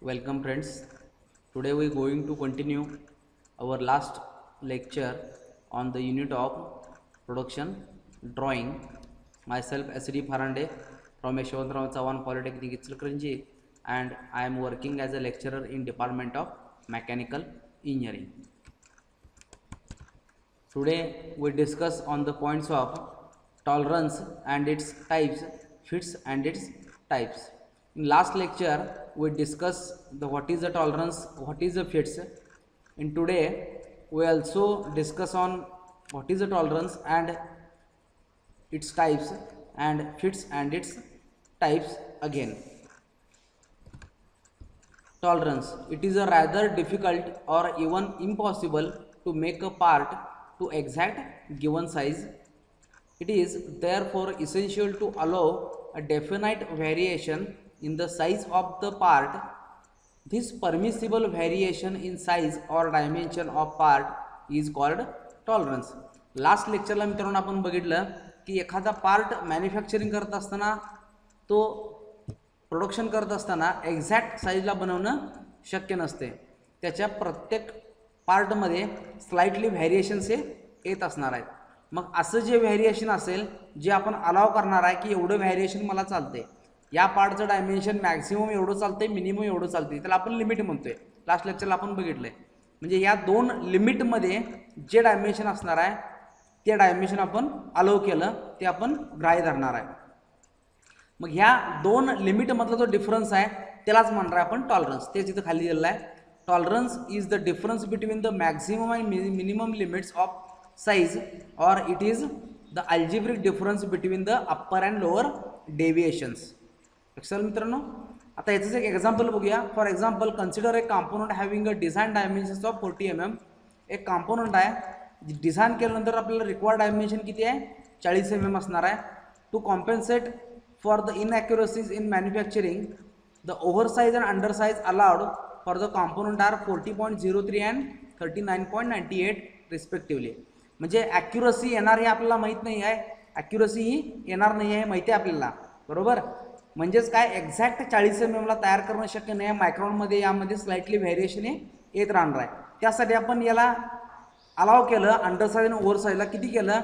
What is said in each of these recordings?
Welcome friends. Today we are going to continue our last lecture on the unit of production drawing. Myself S.D. Farande from Yeshwantrao Chavan Polytechnic Ichilkaranji and I am working as a lecturer in Department of Mechanical Engineering. Today we discuss on the points of tolerance and its types, fits and its types. In last lecture we discussed the what is the tolerance, what is the fits. In today we also discuss on what is the tolerance and its types and fits and its types again. Tolerance. It is a rather difficult or even impossible to make a part to exact given size. It is therefore essential to allow a definite variation in the size of the part. This permissible variation in size or dimension of part is called tolerance. Last लेक्चरला मित्रांनो आपण बघितलं की एखादा part manufacturing करत असताना तो production करत असताना एक्झॅक्ट साईजला बनवणं शक्य नसते त्याच्या प्रत्येक पार्टमध्ये स्लाइटली व्हॅरिएशन्स हे येत असणार आहेत मग असं जे व्हॅरिएशन असेल जे आपण अलाव करणार आहे की एवढं व्हॅरिएशन मला चालते या पार्टचं डायमेन्शन मॅक्सिमम एवढं चालतं आहे मिनिमम एवढं चालतं आहे त्याला आपण लिमिट म्हणतो आहे लास्ट लेक्चरला आपण बघितलंय. म्हणजे या दोन लिमिटमध्ये जे डायमेन्शन असणार आहे ते डायमेन्शन आपण अलाव केलं ते आपण ग्राह्य धरणार आहे. मग ह्या दोन लिमिटमधला जो डिफरन्स आहे त्यालाच म्हणणार आहे आपण टॉलरन्स ते जिथं खाली दिलेलं आहे. Tolerance is the difference between the maximum and minimum limits of size or it is the algebraic difference between the upper and lower deviations लक्षात मित्रांनो आता याचंच एक एक्झाम्पल बघूया. For example consider a component having a design dimensions of forty m m एक component आहे design केल्यानंतर आपल्याला रिक्वायर्ड डायमेन्शन किती आहे? चाळीस एम एम असणार आहे. To compensate for the inaccuracies in manufacturing the oversize and undersize allowed for the component are 40.03 and 39.98 respectively. म्हणजे ॲक्युरसी येणार हे आपल्याला माहीत नाही आहे. ॲक्युरसी ही येणार नाही आहे माहिती आहे आपल्याला. बरोबर? म्हणजेच काय एक्झॅक्ट चाळीस एम एमला तयार करणं शक्य नाही. मायक्रॉनमध्ये यामध्ये स्लाइटली व्हेरिएशन येत राहणार आहे. त्यासाठी आपण याला अलाव केलं अंडरसाईज आणि ओव्हरसाईजला किती केलं?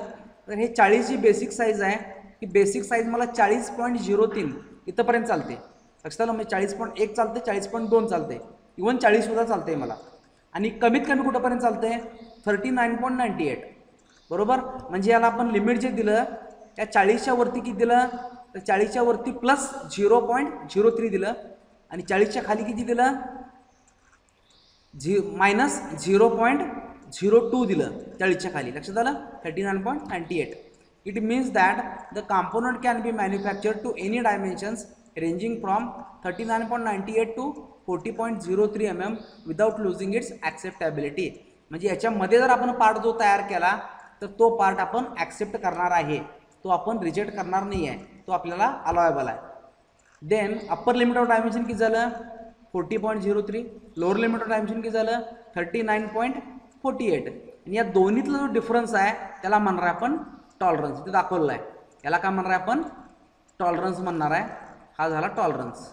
तर हे चाळीस जी बेसिक साईज आहे. ही बेसिक साईज मला चाळीस पॉईंट झिरो तीन इथंपर्यंत चालते. लक्षात आलं? म्हणजे चाळीस पॉईंट एक चालते चाळीस पॉईंट दोन चालते. इवन चाळीससुद्धा चालते मला. आणि कमीत कमी कुठंपर्यंत चालते thirty nine point ninety eight बरोबर? म्हणजे याला आपण लिमिट जे दिलं त्या चाळीसच्या वरती किती दिलं? तर चाळीसच्या वरती plus zero point zero three दिलं. आणि चाळीसच्या खाली किती दिलं? झि minus zero point zero two दिलं. चाळीसच्या खाली. लक्षात आलं? Thirty nine point ninety eight it means that the component can be manufactured to any dimensions ranging from thirty nine point ninety eight to forty point zero three M M without losing its acceptability म्हणजे याच्यामध्ये जर आपण part जो तयार केला तर तो part आपण ॲक्सेप्ट करणार आहे. तो आपण रिजेक्ट करणार नाही आहे तो आपल्याला अलावेबल आहे then upper limit of dimension किती झालं? Forty point zero three lower limit of dimension किती झालं? Thirty nine point forty eight आणि या दोन्हीतला जो डिफरन्स आहे त्याला म्हणणार आहे आपण टॉलरन्स इथे दाखवलेला आहे याला काय म्हणणार आहे आपण? टॉलरन्स म्हणणार आहे. हा झाला tolerance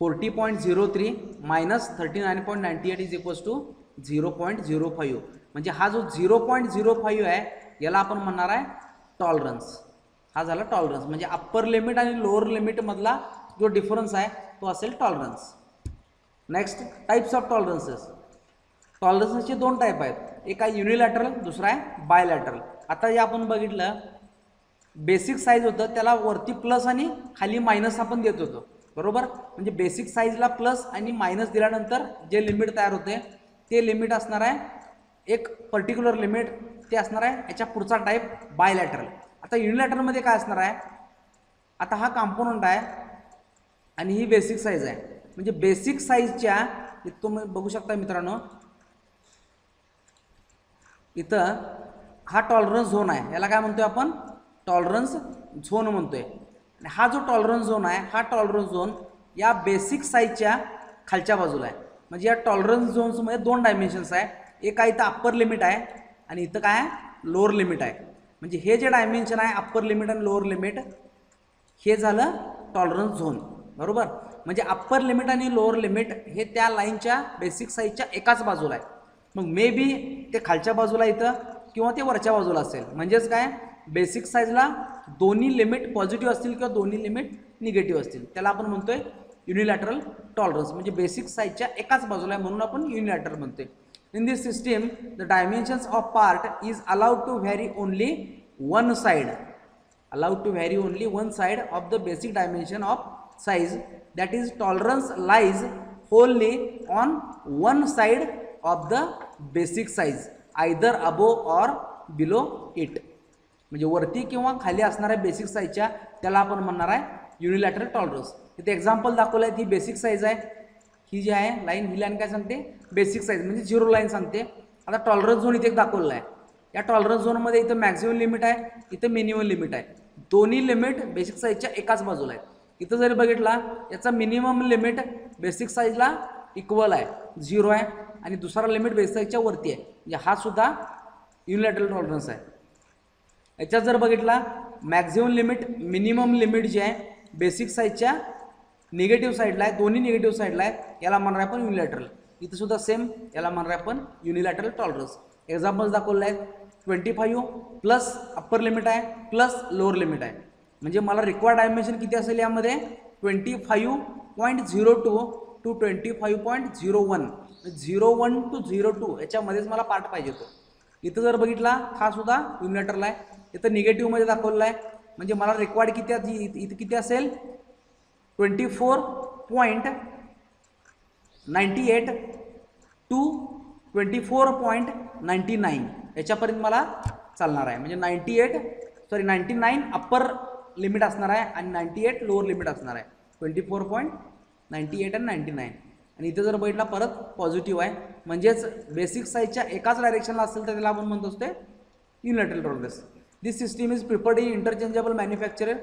forty point zero three minus thirty nine point ninety eight is equals to zero point zero five म्हणजे हा जो झिरो पॉईंट झिरो फाईव्ह आहे याला आपण म्हणणार आहे टॉलरन्स हा झाला टॉलरन्स म्हणजे अप्पर लिमिट आणि लोअर लिमिटमधला जो डिफरन्स आहे तो असेल tolerance next types of tolerances टॉलरन्सेसचे दोन टाईप आहेत. एक आहे युनिलॅटरल दुसरा आहे बायलॅटरल आता जे आपण बघितलं बेसिक साईज होतं त्याला वरती प्लस आणि खाली मायनस आपण देत होतो. बरोबर? म्हणजे बेसिक साईजला प्लस आणि मायनस दिल्यानंतर जे लिमिट तयार होते ते लिमिट असणार आहे एक पर्टिक्युलर लिमिट ते असणार आहे याच्या पुढचा टाईप बायलॅटरल आता युनिलॅटरलमध्ये काय असणार आहे? आता हा कॉम्पोनंट आहे आणि ही बेसिक साईज आहे. म्हणजे बेसिक साईजच्या तुम्ही बघू शकता मित्रांनो इथं हा टॉलरन्स झोन आहे. याला काय म्हणतोय आपण? टॉलरन्स झोन म्हणतोय. आणि हा जो टॉलरन्स झोन आहे हा टॉलरन्स झोन या बेसिक साईजच्या खालच्या बाजूला आहे. म्हणजे या टॉलरन्स झोन्समध्ये दोन डायमेन्शन्स आहे. एक आहे इथं अप्पर लिमिट आहे आणि इथं काय? आहे लोअर लिमिट आहे. म्हणजे हे जे डायमेन्शन आहे अप्पर लिमिट आणि लोअर लिमिट हे झालं टॉलरन्स झोन बरोबर? म्हणजे अप्पर लिमिट आणि लोअर लिमिट हे त्या लाईनच्या बेसिक साईजच्या एकाच बाजूला आहे. मग मे बी ते खालच्या बाजूला इथं किंवा ते वरच्या बाजूला असेल. म्हणजेच काय? बेसिक साईजला दोन्ही लिमिट पॉझिटिव्ह असतील किंवा दोन्ही लिमिट निगेटिव्ह असतील. त्याला आपण म्हणतोय युनिलॅटरल टॉलरन्स म्हणजे बेसिक साईजच्या एकाच बाजूला आहे म्हणून आपण युनिलॅटरल म्हणतोय. In this system, the dimensions of part is allowed to vary only one side. allowed to vary only one side of the basic dimension of size that is tolerance lies wholly on one side of the basic size either above or below it म्हणजे वरती किंवा खाली असणाऱ्या basic साईजच्या त्याला आपण म्हणणार आहे युनिलॅटरल टॉलरन्स इथे एक्झाम्पल दाखवलं आहे ती बेसिक साईज आहे ही जी आहे लाईन ही लाईन काय सांगते? बेसिक साईज म्हणजे झिरो लाईन सांगते. आता टॉलरन्स झोन इथे एक दाखवलेला आहे. या टॉलरन्स झोनमध्ये इथं मॅक्झिमम लिमिट आहे इथं मिनिमम लिमिट आहे. दोन्ही लिमिट बेसिक साईजच्या एकाच बाजूला आहे इथं जरी बघितला याचा मिनिमम लिमिट बेसिक साईजला इक्वल आहे. झिरो आहे आणि दुसरा लिमिट बेसिक साईजच्या वरती आहे. म्हणजे हा सुद्धा युनिलॅटरल टॉलरन्स आहे. याच्यात जर बघितला मॅक्झिमम लिमिट मिनिमम लिमिट जे आहे बेसिक साईजच्या निगेटिव्ह साईडला आहे दोन्ही निगेटिव्ह साईडला आहे याला म्हणणार आहे आपण युनिलॅटरल इथं सुद्धा सेम याला म्हणणार आहे आपण युनिलॅटरल टॉलरन्स एक्झाम्पल्स दाखवले आहेत twenty five plus upper limit आहे प्लस लोअर लिमिट आहे. म्हणजे मला रिक्वायर्ड डायमेन्शन किती असेल यामध्ये? Twenty five point zero two to twenty five point zero one zero one to zero two याच्यामध्येच मला पार्ट पाहिजे होतो. इथं जर बघितला हा सुद्धा युनिलेटरला आहे. इथं निगेटिव्हमध्ये दाखवलेला आहे. म्हणजे मला रिक्वायर्ड किती आहे- इथं किती असेल? Twenty four point ninety eight to twenty four point ninety nine याच्यापर्यंत मला चालणार आहे. म्हणजे ninety eight sorry ninety nine upper limit असणार आहे आणि नाईंटी एट लोअर लिमिट असणार आहे. Twenty four point ninety eight आणि नाईंटी नाईन आणि इथं जर बघितला परत पॉझिटिव्ह आहे. म्हणजेच बेसिक साईजच्या एकाच डायरेक्शनला असेल तर त्याला आपण म्हणतो असते unilateral tolerance this system is preferred in interchangeable manufacturer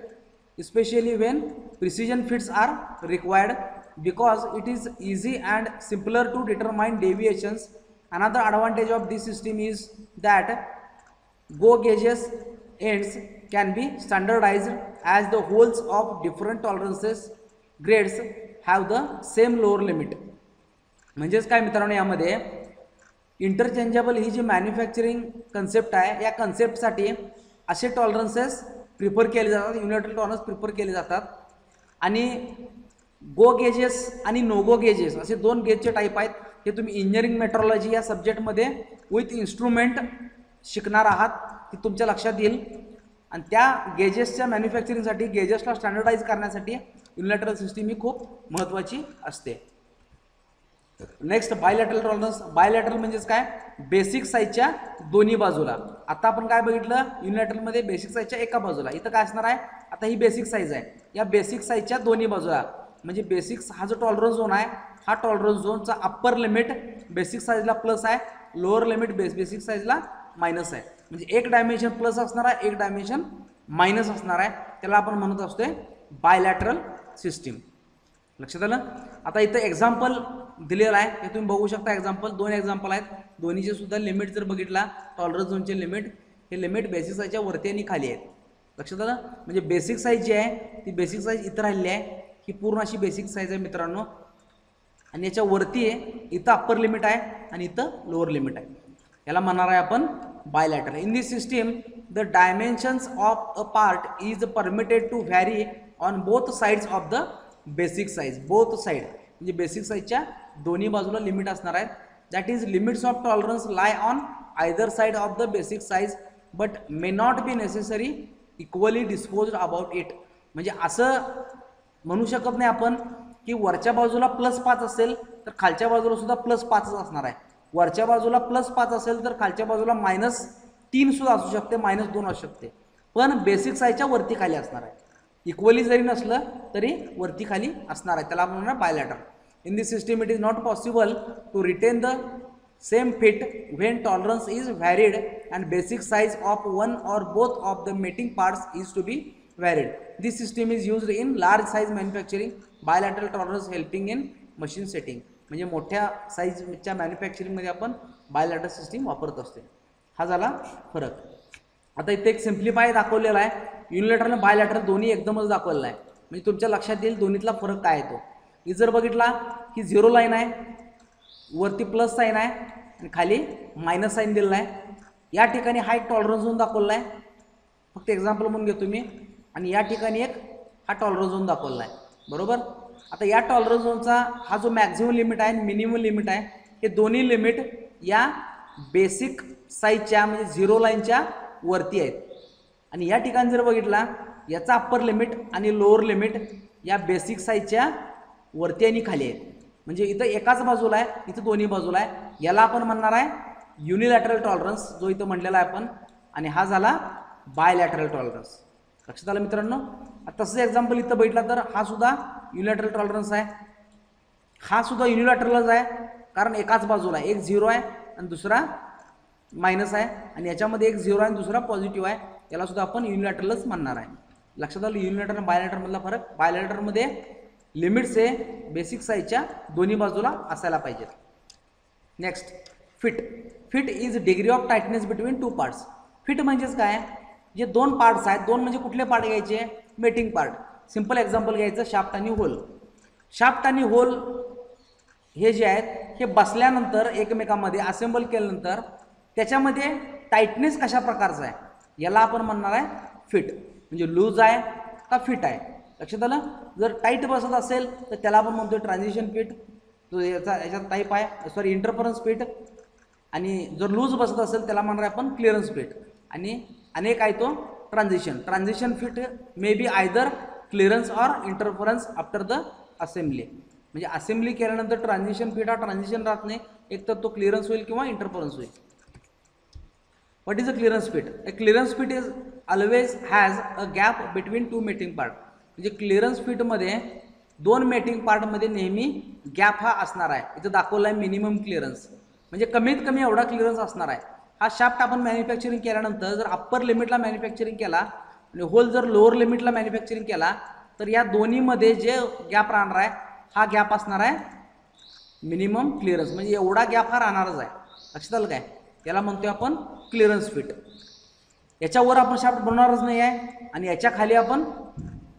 especially when precision fits are required because it is easy and simpler to determine deviations another advantage of this system is that go gauges ends can be standardized as the holes of different tolerances grades have the same lower limit म्हणजेच काय मित्रांनो यामध्ये interchangeable ही जी manufacturing concept आहे या कन्सेप्टसाठी असे टॉलरन्सेस prefer केले जातात युनिटल टॉलरन्स प्रिफर केले जातात. आणि गो गेजेस आणि नो गो गेजेस असे दोन गेजचे टाईप आहेत. हे तुम्ही इंजिनिअरिंग मेट्रोलॉजी या सब्जेक्टमध्ये विथ इन्स्ट्रुमेंट शिकणार आहात ते तुमच्या लक्षात येईल. आणि त्या गेजेसच्या मॅन्युफॅक्चरिंगसाठी गेजेसला स्टँडर्डाईज करण्यासाठी युनिलॅटरल सिस्टीम ही खूप महत्त्वाची असते. नेक्स्ट बायलॅटरल टॉलरन्स बायलॅटरल म्हणजेच काय? बेसिक साईजच्या दोन्ही बाजूला. आता आपण काय बघितलं? युनिलॅटरलमध्ये बेसिक साईजच्या एका बाजूला. इथं काय असणार आहे? आता ही बेसिक साईज आहे. या बेसिक साईजच्या दोन्ही बाजूला. म्हणजे बेसिक हा जो टॉलरन्स झोन आहे हा टॉलरन्स झोनचा अप्पर लिमिट बेसिक साईजला प्लस आहे. लोअर लिमिट बेस बेसिक साईजला मायनस आहे. म्हणजे एक डायमेन्शन प्लस असणार आहे एक डायमेन्शन मायनस असणार आहे. त्याला आपण म्हणत असतोय बायलॅटरल सिस्टीम लक्षात आलं? आता इथं एक्झाम्पल दिलेलं आहे. हे तुम्ही बघू शकता. एक्झाम्पल दोन एक्झाम्पल आहेत. दोन्हीचे सुद्धा लिमिट जर बघितला टॉलरन्स झोनचे लिमिट हे लिमिट बेसिक साईजच्या वरती आणि खाली आहेत. लक्षात आलं? म्हणजे बेसिक साईज जी आहे ती बेसिक साईज इथं राहिली आहे. ही पूर्ण अशी बेसिक साईज आहे मित्रांनो. आणि याच्या वरती आहे इथं अप्पर लिमिट आहे आणि इथं लोअर लिमिट आहे. याला म्हणणार आहे आपण bilateral in this system the dimensions of a part is permitted to vary on both sides of the basic size both side म्हणजे बेसिक साईजच्या दोन्ही बाजूला लिमिट असणार आहेत. That is limits of tolerance lie on either side of the basic size but may not be necessary equally dispose about it म्हणजे असं म्हणू शकत नाही आपण की वरच्या बाजूला प्लस पाच असेल तर खालच्या बाजूला सुद्धा प्लस पाचच असणार आहे. वरच्या बाजूला प्लस पाच असेल तर खालच्या बाजूला मायनस तीन सुद्धा असू शकते मायनस दोन असू शकते. पण बेसिक साईजच्या वरती खाली असणार आहे. इक्वली जरी नसलं तरी वरती खाली असणार आहे. त्याला आपण म्हणणार bilateral in this system it is not possible to retain the same fit when tolerance is varied and basic size of one or both of the mating parts is to be varied. This system is used in large size manufacturing bilateral tolerance helping in machine setting म्हणजे मोठ्या साईजच्या मॅन्युफॅक्चरिंगमध्ये आपण बायलॅटर system वापरत असते. हा झाला फरक. आता इथे एक सिम्प्लिफाय दाखवलेला आहे. युनिलेटर आणि बायलॅटर दोन्ही एकदमच दाखवलेला आहे. म्हणजे तुमच्या लक्षात येईल दोन्हीतला फरक काय आहे तो. ही जर बघितला की झिरो लाईन आहे वरती प्लस साईन आहे आणि खाली मायनस साईन दिलेला आहे. या ठिकाणी हा एक टॉलरन्स झोन दाखवला आहे. फक्त एक्झाम्पल म्हणून घेतो मी. आणि या ठिकाणी एक हा टॉलरन्स झोन दाखवला आहे. बरोबर? आता या टॉलरन्स झोनचा हा जो मॅक्झिमम लिमिट आहे मिनिमम लिमिट आहे हे दोन्ही लिमिट या बेसिक साईजच्या म्हणजे झिरो लाईनच्या वरती आहेत. आणि या ठिकाणी जर बघितला याचा अप्पर लिमिट आणि लोअर लिमिट या बेसिक साईजच्या वरती आणि खाली आहेत. म्हणजे इथं एकाच बाजूला आहे इथं दोन्ही बाजूला आहे. याला आपण म्हणणार आहे युनिलॅटरल टॉलरन्स जो इथं म्हणलेला आहे आपण. आणि हा झाला बायलॅटरल टॉलरन्स लक्षात आलं मित्रांनो? तसंच एक्झाम्पल इथं बघितला तर हा सुद्धा युनिलॅटरल टॉलरन्स आहे. हा सुद्धा युनिलॅटरलच आहे कारण एकाच बाजूला आहे. एक झिरो आहे आणि दुसरा मायनस आहे. आणि याच्यामध्ये एक झिरो आहे आणि दुसरा पॉझिटिव्ह आहे. याला सुद्धा आपण युनिलॅटरलच म्हणणार आहे. लक्षात आलं? युनिलॅटर आणि बायलॅटरमधला फरक? बायलॅटरमध्ये लिमिट्स हे बेसिक साईजच्या दोन्ही बाजूला असायला पाहिजेत. Next fit fit is degree of tightness between two parts fit म्हणजेच काय? जे दोन पार्ट्स आहेत दोन म्हणजे कुठले पार्ट घ्यायचे? मेटिंग पार्ट सिंपल एक्झाम्पल घ्यायचं शाफ्ट आणि होल शाफ्ट आणि होल हे जे आहेत हे बसल्यानंतर एकमेकामध्ये असेंबल केल्यानंतर त्याच्यामध्ये टाईटनेस कशा प्रकारचा आहे? याला आपण म्हणणार आहे फिट म्हणजे लूज आहे का फिट आहे? लक्षात आलं? जर टाईट बसत असेल तर त्याला आपण म्हणतो ट्रान्झिशन फिट जो याचा याच्यात टाईप आहे सॉरी इंटरफरन्स फिट आणि जर लूज बसत असेल त्याला म्हणणार आहे आपण क्लिअरन्स फिट आणि अनेक आहे तो transition transition fit may be either clearance or interference after the assembly म्हणजे असेंब्ली केल्यानंतर ट्रान्झिशन फिट हा ट्रान्झिशन राहत नाही. एक तर तो क्लिअरन्स होईल किंवा इंटरफरन्स होईल. What is a clearance fit a clearance fit is always has a gap between two meeting part म्हणजे क्लिअरन्स फिटमध्ये दोन मेटिंग पार्टमध्ये नेहमी गॅप हा असणार आहे. इथं दाखवला आहे मिनिमम क्लिअरन्स म्हणजे कमीत कमी एवढा क्लिअरन्स असणार आहे. हा शाफ्ट आपण मॅन्युफॅक्चरिंग केल्यानंतर जर अप्पर लिमिटला मॅन्युफॅक्चरिंग केला म्हणजे आणि होल जर लोअर लिमिटला मॅन्युफॅक्चरिंग केला तर या दोन्हीमध्ये जे गॅप राहणार आहे हा गॅप असणार आहे मिनिमम क्लिअरन्स म्हणजे एवढा गॅप हा राहणारच आहे. लक्षात आलं काय? याला म्हणतोय आपण क्लिअरन्स फिट याच्यावर आपण शाफ्ट बनवणारच नाही आहे आणि याच्या खाली आपण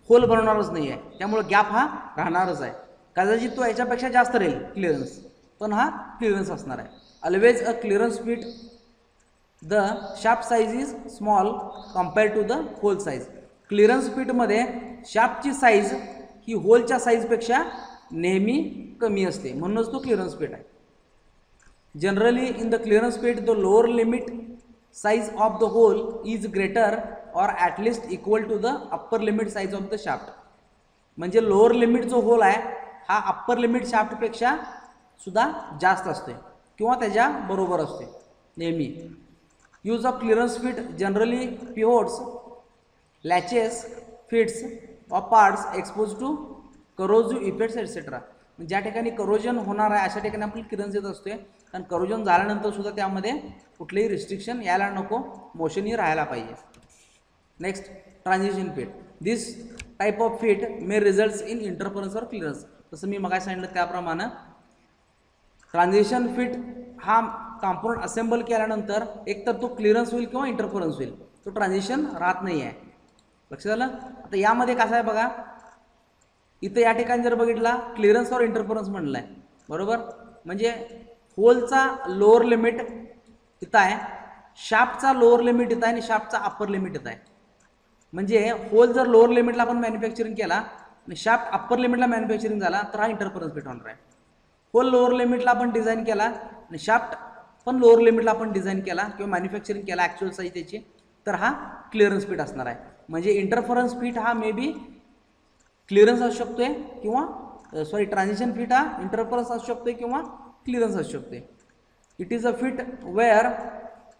होल बनवणारच नाही आहे त्यामुळे गॅप हा राहणारच आहे. कदाचित तो याच्यापेक्षा जास्त राहील क्लिअरन्स पण हा क्लिअरन्स असणार आहे. Always a clearance fit the sharp size is small compare to the hole size clearance फिटमध्ये शार्पची साईज ही होलच्या साईजपेक्षा नेहमी कमी असते. म्हणूनच तो क्लिअरन्स फिट आहे. Generally in the clearance fit the lower limit size of the hole is greater or at least equal to the upper limit size of the shaft म्हणजे लोअर लिमिट जो होल आहे हा upper limit शाफ्टपेक्षा सुद्धा जास्त असते. किंवा त्याच्या बरोबर असते. नेहमी. Use of clearance fit generally pivots latches fits of parts expose to corrosive effects etcetera ज्या ठिकाणी करोजन होणार आहे अशा ठिकाणी आपण क्लिअरन्स येत असते. कारण करोजन झाल्यानंतर सुद्धा त्यामध्ये कुठलेही रिस्ट्रिक्शन यायला नको मोशनही राहायला पाहिजे. Next transition fit this type of fit may results in interference or clearance जसं मी मगा सांगितलं त्याप्रमाणे. ट्रान्झिशन फिट हा कॉम्पाऊंड असेंबल केल्यानंतर एक तर तो क्लिअरन्स होईल किंवा इंटरफरन्स होईल. तो ट्रान्झिशन राहत नाही आहे लक्षात आलं? आता यामध्ये कसं आहे बघा? इथं या ठिकाणी जर बघितला क्लिअरन्स ऑर इंटरफरन्स म्हणलं आहे बरोबर? म्हणजे होलचा लोअर लिमिट इथं आहे. शार्पचा लोअर लिमिट इथं आहे आणि शार्पचा अप्पर लिमिट इथं आहे. म्हणजे होल जर लोअर लिमिटला आपण मॅन्युफॅक्चरिंग केला आणि शाफ्ट अप्पर लिमिटला मॅन्युफॅक्चरिंग झाला तर हा इंटरफरन्स फिट होणार आहे. होल लोअर लिमिटला आपण डिझाईन केला आणि शाफ्ट पण लोअर लिमिटला आपण डिझाईन केला किंवा मॅन्युफॅक्चरिंग केला ॲक्च्युअल साईज त्याची तर हा क्लिअरन्स फिट असणार आहे. म्हणजे इंटरफरन्स फिट हा मे बी क्लिअरन्स असू शकतोय किंवा सॉरी ट्रान्झिशन फिट हा इंटरफरन्स असू शकतोय किंवा क्लिअरन्स असू शकते it is a fit where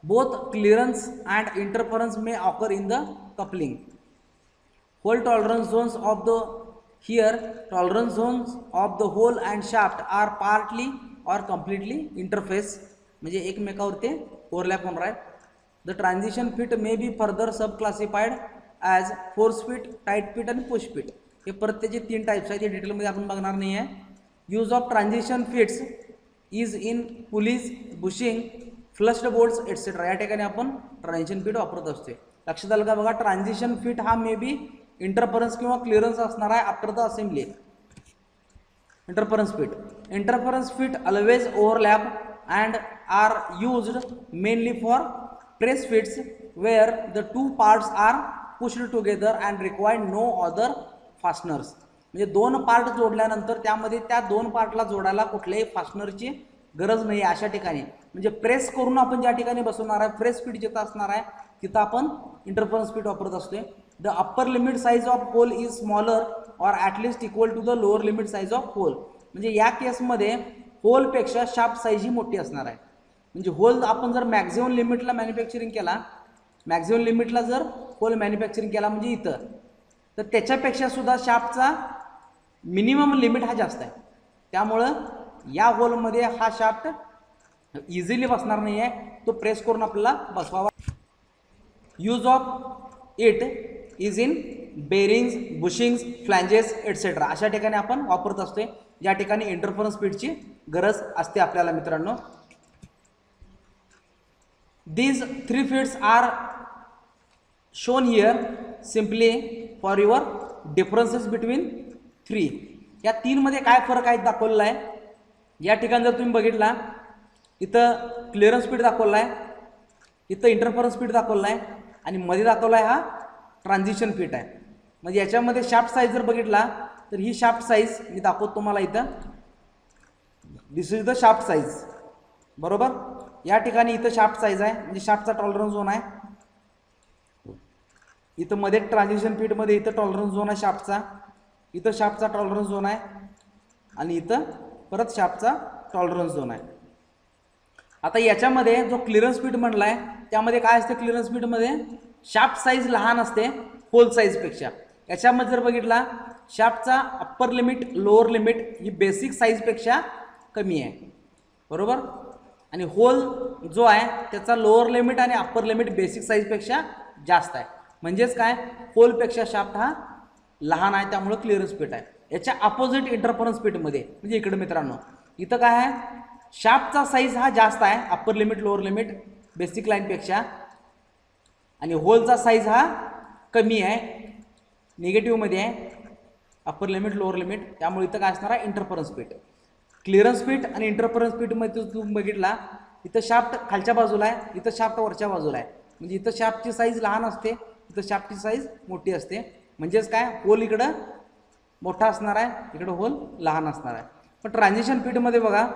both clearance and interference may occur in the coupling hole tolerance zones of the here tolerance zones of the hole and shaft are partly or completely interface म्हणजे एकमेकावर ते overlap होणार आहे. The transition fit may be further sub classified as force fit tight fit आणि push fit हे परत त्याचे तीन टाईप्स आहेत. हे डिटेलमध्ये आपण बघणार नाही आहे use of transition fits is in pulleys bushing flushed boards etcetera या ठिकाणी आपण ट्रान्झिशन फिट वापरत असते लक्षात आलं का बघा? ट्रान्झिशन फिट हा मे बी इंटरफरन्स किंवा क्लिअरन्स असणार आहे after the assembly interference fit interference fit always overlap and are used mainly for press fits where the two parts are pushed together and required no other fasteners म्हणजे दोन part जोडल्यानंतर त्यामध्ये त्या दोन पार्टला जोडायला कुठल्याही फास्टनरची गरज नाही आहे अशा ठिकाणी. म्हणजे प्रेस करून आपण ज्या ठिकाणी बसवणार आहे प्रेस स्पीड जिथं असणार आहे तिथं आपण इंटरफरन्स स्पीड वापरत असतोय. The upper limit size of hole is smaller or at least equal to the lower limit size of hole म्हणजे या केसमध्ये होलपेक्षा शार्प साईज ही मोठी असणार आहे. म्हणजे होल आपण जर मॅक्झिमम लिमिटला मॅन्युफॅक्चरिंग केला मॅक्झिमम लिमिटला जर होल मॅन्युफॅक्चरिंग केला म्हणजे इथं तर त्याच्यापेक्षा सुद्धा शार्पचा मिनिमम लिमिट हा जास्त आहे. त्यामुळं या होलमध्ये हा शाफ्ट इझिली बसणार नाही आहे तो प्रेस करून आपल्याला बसवावा. Use of it is in bearings bushings flanges etcetera अशा ठिकाणी आपण वापरत असतोय. ज्या ठिकाणी इंटरफरन्स स्पीडची गरज असते आपल्याला मित्रांनो. These three fits are shown here simply for your differences between three या तीनमध्ये काय फरक आहे दाखवलेला आहे. या ठिकाणी जर तुम्ही बघितला इथं क्लिअरन्स स्पीड दाखवला आहे इथं इंटरफरन्स स्पीड दाखवला आहे आणि मध्ये दाखवला आहे हा ट्रान्झिशन फिट आहे. म्हणजे याच्यामध्ये शाफ्ट साईज जर बघितला तर ही शाफ्ट साईज मी दाखवतो तुम्हाला इथं. This is the shaft size बरोबर? या ठिकाणी इथं शाफ्ट साईज आहे म्हणजे शाफ्टचा टॉलरन्स झोन आहे. इथं मध्ये ट्रान्झिशन फीटमध्ये इथं टॉलरन्स झोन आहे शाफ्टचा इथं शाफ्टचा टॉलरन्स झोन आहे. आणि इथं परत शापचा टॉलरन्स झोन आहे. आता याच्यामध्ये जो क्लिअरन्स स्पीड म्हटला आहे त्यामध्ये काय असते क्लिअरन्स स्पीडमध्ये शाप साईज लहान असते होल साईजपेक्षा याच्यामध्ये जर बघितला शापचा अप्पर लिमिट लोअर लिमिट ही बेसिक साईजपेक्षा कमी आहे. बरोबर? आणि होल जो आहे त्याचा लोअर लिमिट आणि अप्पर लिमिट बेसिक साईजपेक्षा जास्त आहे. म्हणजेच काय? होलपेक्षा शाफ्ट हा लहान आहे त्यामुळं क्लिअरन्स स्पीड आहे. याच्या अपोजिट इंटरफरन्स स्पीडमध्ये म्हणजे इकडे मित्रांनो इथं काय आहे? शार्पचा साईज हा जास्त आहे upper limit lower limit basic लाईनपेक्षा आणि होलचा साईज हा कमी आहे निगेटिव्हमध्ये आहे अप्पर लिमिट लोअर लिमिट त्यामुळे इथं काय असणार आहे? इंटरफरन्स स्पीड क्लिअरन्स स्पीड आणि इंटरफरन्स स्पीडमध्ये तुम्ही बघितला इथं शाफ्ट खालच्या बाजूला आहे इथं शाफ्ट वरच्या बाजूला आहे. म्हणजे इथं शाफ्टची साईज लहान असते इथं शाफ्टची साईज मोठी असते. म्हणजेच काय? होल इकडं मोठा असणार आहे इकडं होल लहान असणार आहे. पण ट्रान्झिशन फीडमध्ये बघा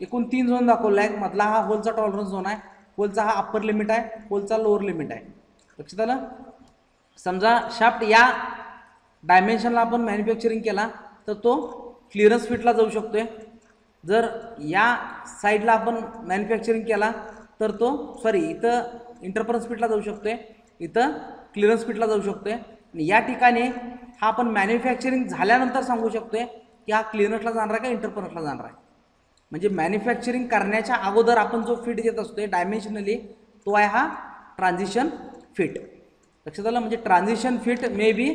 एकूण तीन झोन दाखवला आहे मधला हा होलचा टॉलरन्स झोन आहे. होलचा हा अप्पर लिमिट आहे. होलचा लोअर लिमिट आहे. लक्षात आलं? समजा शाफ्ट या डायमेन्शनला आपण मॅन्युफॅक्चरिंग केला तर तो क्लिअरन्स फिटला जाऊ शकतो जर या साईडला आपण मॅन्युफॅक्चरिंग केला तर तो सॉरी इथं इंटरफरन्स फिटला जाऊ शकतो इथं क्लिअरन्स फिटला जाऊ शकतोय. आणि या ठिकाणी हा आपण मॅन्युफॅक्चरिंग झाल्यानंतर सांगू शकतोय की हा क्लिनर्सला जाणार आहे का इंटरफरन्सला जाणार आहे? म्हणजे मॅन्युफॅक्चरिंग करण्याच्या अगोदर आपण जो फिट देत असतोय डायमेन्शनली तो आहे हा ट्रान्झिशन फिट लक्षात आलं? म्हणजे transition fit may be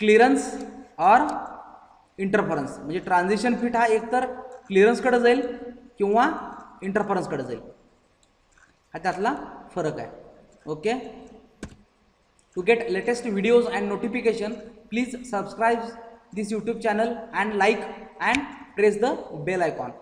clearance or interference म्हणजे ट्रान्झिशन फिट हा एकतर क्लिअरन्सकडे जाईल किंवा इंटरफरन्सकडे जाईल. हा त्यातला फरक आहे. Okay To get latest videos and notification, please subscribe this YouTube channel and like and press the bell icon.